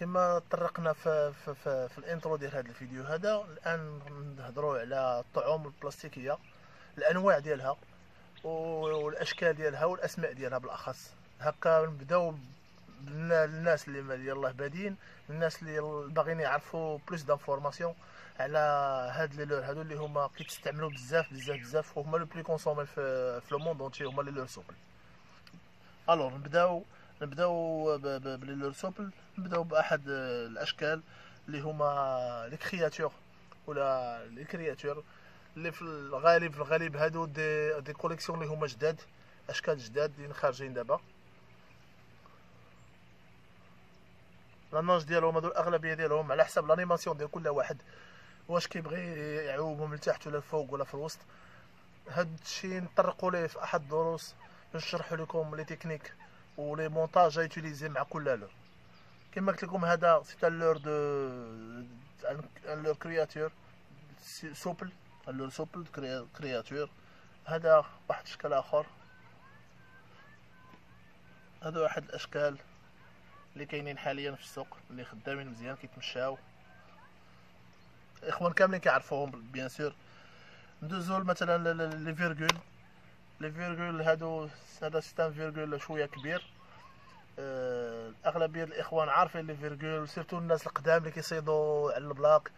كما طرقنا في في, في, في ال intro ديال هذا الفيديو هذا الآن نهضروا على الطعوم البلاستيكية الأنواع ديالها والأشكال ديالها والأسماء ديالها بالأخص. هكا نبداو الناس اللي يلاه بادين الناس اللي باغيين يعرفوا plus d'informations على هاد لي لور هادو اللي هما كيتستعملوا بزاف بزاف بزاف وهما les plus consommés في le monde entier هما les leurres souples Alors نبداو نبداو ب les souples نبداو بأحد الأشكال اللي هما les créatures ولا les créatures اللي في الغالب في الغالب هادو des des collections اللي هما جداد أشكال جداد اللي خارجين دابا. la nage ديالهم هادو الأغلبية ديالهم على حسب l'animation ديال كل واحد. واش كيبغي يعوم من تحت ولا الفوق ولا في الوسط. هاد الشيء نطرقوا ليه في أحد الدروس باش لكم les techniques. و les montages utilisés مع كل leurre كما قلت لكم هذا c'est un leurre de leurre créature souple leurre souple créature هذا واحد الشكل آخر. هذا واحد الأشكال اللي كاينين حاليا في السوق اللي خدامين مزيان كيتمشاو. الاخوان كاملين كيعرفوهم bien sûr ندوزو مثلا les virgules les virgules هادو هذا c'est un virgule شوية كبير. أه أغلبية الإخوان عارفين les virgules surtout الناس القدام اللي كيصيدوا على ال black.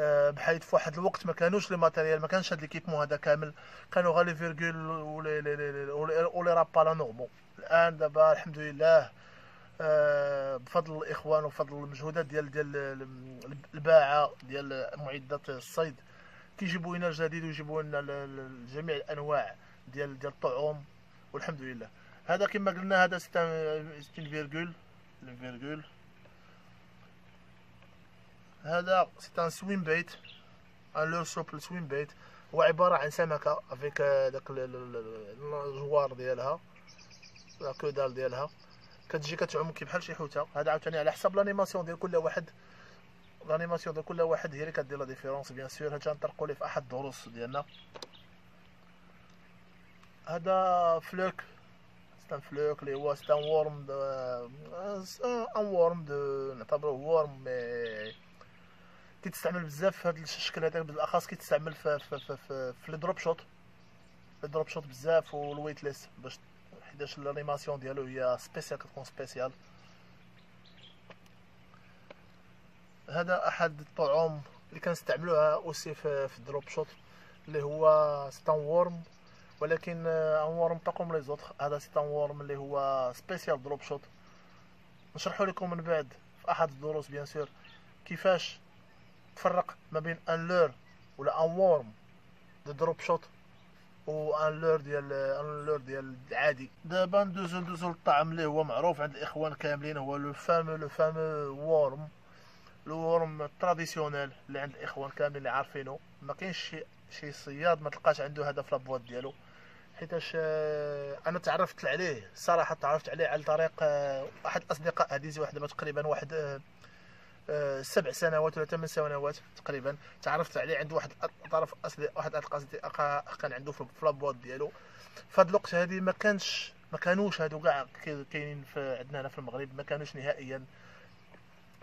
أه بحيث في واحد الوقت ما كانوش les matériels ما كانش هاد l'équipement هذا كامل. كانوا غير les virgules و les و les Rapala normal الآن دابا الحمد لله أه بفضل الإخوان وبفضل المجهودات ديال ديال الباعة ديال معدات الصيد كيجيبوا لنا الجديد ويجيبوا لنا جميع الأنواع. ديال ديال الطعوم والحمد لله. هذا كما قلنا هذا c'est un virgule. virgule. هذا c'est un swimbait. un leurre souple swimbait. هو عبارة عن سمكة avec داك الجوار ديالها la caudale ديالها. كتجي كتعوم كي بحال شي حوتة. هذا عاوتاني على حسب l'animation ديال كل واحد. l'animation ديال كل واحد هي اللي كدير la différence bien sûr هادشي غنطرقوا ليه في أحد الدروس ديالنا. هذا fluke c'est un fluke اللي هو c'est un worm de un worm دو نعتبروه worm mais كيتستعمل بزاف في هذا الشكل هذا بالأخص كيتستعمل في في في, في, في les drop shot. les drop shot بزاف و ال weightless باش حيتاش ال animation ديالو هي spéciale كتكون spéciale. هذا أحد الطعوم اللي كنستعملوها أوسي في, في ال drop shot اللي هو c'est un worm. ولكن un worm comme les autres هذا c'est un worm اللي هو spécial drop shot نشرحوا لكم من بعد في أحد الدروس bien sûr كيفاش تفرق ما بين un leurre ولا un worm de drop shot و un leurre ديال un leurre ديال العادي دابا ندوزو ندوزو للطعم اللي هو معروف عند الإخوان كاملين. هو le fameux le fameux worm ال worm traditionnel اللي عند الإخوان كاملين اللي عارفينه. ما كاينش شي شي صياد ما تلقاش عنده هذا في la boîte ديالو. حيتاش آه، أنا تعرفت عليه صراحة تعرفت عليه على طريق آه، احد الأصدقاء هذه واحد تقريبا واحد آه، سبع سنوات ولا ثمان سنوات تقريبا تعرفت عليه عند واحد طرف اصلي واحد الاصدقاء كان عنده في لابواط ديالو. هذا الوقت هذه ما كانش ما كانوش هادو كاع كاينين عندنا هنا في المغرب ما كانوش نهائيا.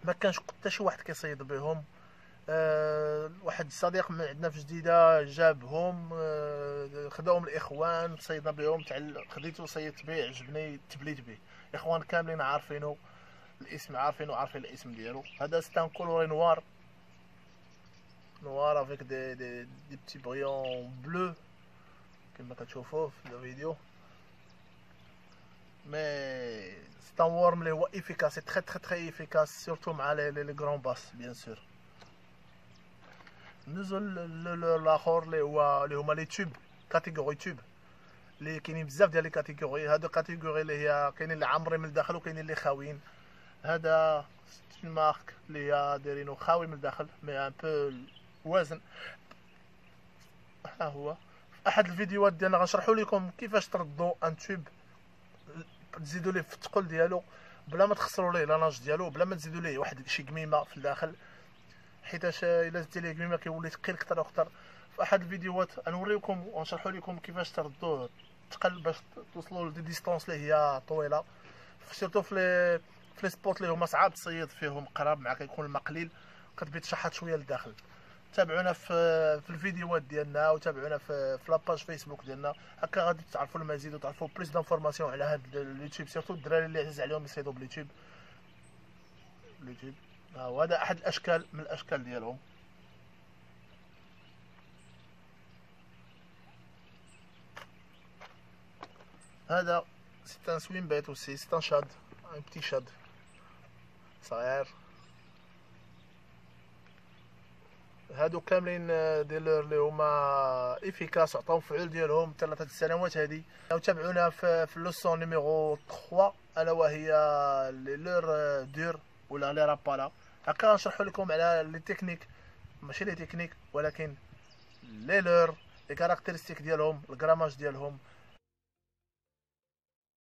ما كانش حتى شي واحد كيصيد بهم. واحد الصديق من عندنا في جديدة جابهم أه خداهم الإخوان صيدنا بهم خديتو صيدت به عجبني تبليت به الاخوان كاملين عارفينه الاسم عارفينه عارفين الاسم ديالو. هذا c'est un coloris noir noir avec des des des petits brillants bleus كما كتشوفوه في الفيديو. mais c'est un worm اللي هو efficace très très très efficace surtout مع les les grands bass bien sûr نزل الآخر اللي هو اللي هما les tubes catégorie tube اللي كاينين بزاف ديال les catégories هادو catégories اللي هي كاينين اللي عامرين من الداخل وكاينين اللي خاويين. هذا marque اللي هي دايرينو خاوي من الداخل mais un peu وزن. ها هو. في أحد الفيديوهات ديالنا غنشرحوا لكم كيفاش تردوا un tube تزيدوا ليه في الثقل ديالو بلا ما تخسروا ليه la nage ديالو بلا ما تزيدوا ليه واحد شي قميمة في الداخل. حيتاش إلا زدتي ليه قميمه كيولي ثقيل أكثر وأكثر في أحد الفيديوهات غنوريكم ونشرحوا لكم كيفاش تردوه ثقل باش توصلوا ل des distances اللي هي طويلة. surtout في في les spots اللي هما صعاب تصيد فيهم قراب مع كيكون الماء قليل كتبغي تشحط شوية لداخل. تابعونا في في الفيديوهات ديالنا وتابعونا في في la page Facebook ديالنا. هكا غادي تعرفوا المزيد وتعرفوا plus d'informations على هذا ال tube. surtout الدراري اللي عزيز عليهم يصيدوا بال tube. ال tube. وهذا أحد الأشكال من الأشكال ديالهم. هذا c'est un swimbait aussi c'est un shad un petit shad صغير. هادو كاملين des leurres اللي هما efficaces عطاو مفعول ديالهم ثلاثة السنوات هادي. تابعونا في, في leçon numéro 3 ألا وهي les leurres durs ولا les Rapala هكا نشرحو لكم على les techniques ماشي les techniques ولكن les leurres les caractéristiques ديالهم ال grammage ديالهم